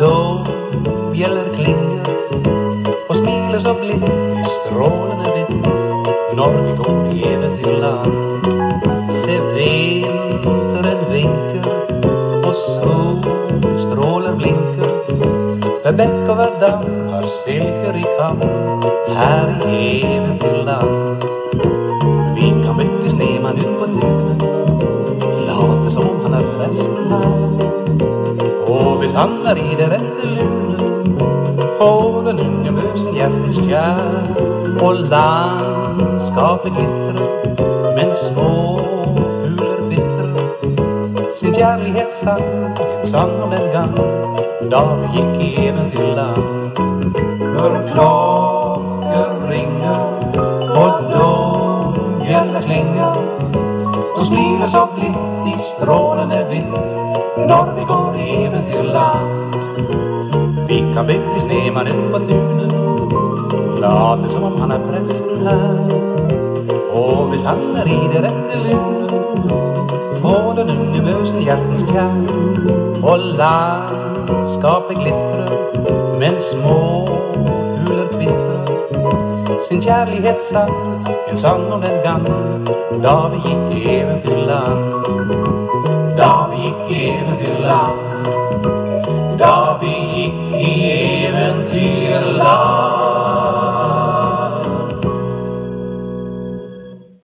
Då bjäller klingar och spelas av blitt i strålande vitt. Norrby går i äventyrland. Se vintern vinkar och solstrålar blinkar. Över bäck och damm har silker i kam här i äventyrland. Vi stannar i det rätte lunen Får den unge musen hjärtens kär Och landskapet glittrar Men små vittrar. Sin kärlighetssang En sång om en gång Dag vi gick i äventyrland. För klockor ringer Och långbjällar klingar så splirar så blitt i strålande vitt Norr vi går i äventyrland Vi kan bygga Sneman ut på tunen Låter som om han är prästen här Och vi är i det rätte lunen Får den unge musen hjärtens kärn. Och landskapet glittrar Men små sin kärlighetssang En sång om den gamla, Då vi gick i äventyrland